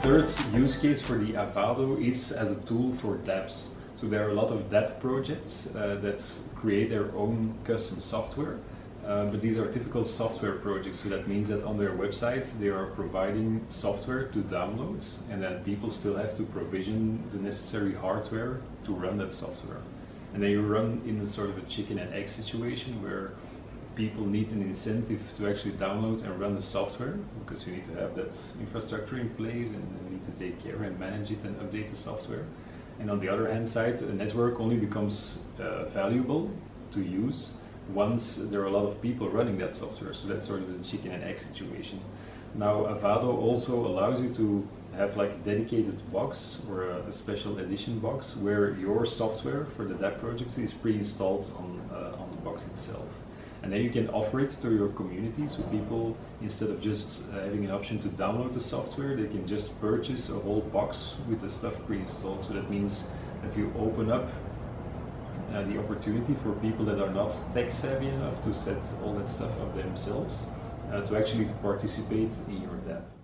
third use case for the Avado is as a tool for dApps. So there are a lot of dApp projects uh, that create their own custom software, uh, but these are typical software projects. So that means that on their website they are providing software to download, and then people still have to provision the necessary hardware to run that software. And then you run in a sort of a chicken and egg situation where people need an incentive to actually download and run the software because you need to have that infrastructure in place and you need to take care and manage it and update the software. And on the other hand side, a network only becomes uh, valuable to use once there are a lot of people running that software. So that's sort of the chicken and egg situation. Now Avado also allows you to have like a dedicated box or a, special edition box where your software for the dApp projects is pre-installed on, uh, on the box itself. And then you can offer it to your community so people, instead of just uh, having an option to download the software, they can just purchase a whole box with the stuff pre-installed. So that means that you open up uh, the opportunity for people that are not tech savvy enough to set all that stuff up themselves uh, to actually to participate in your dApp.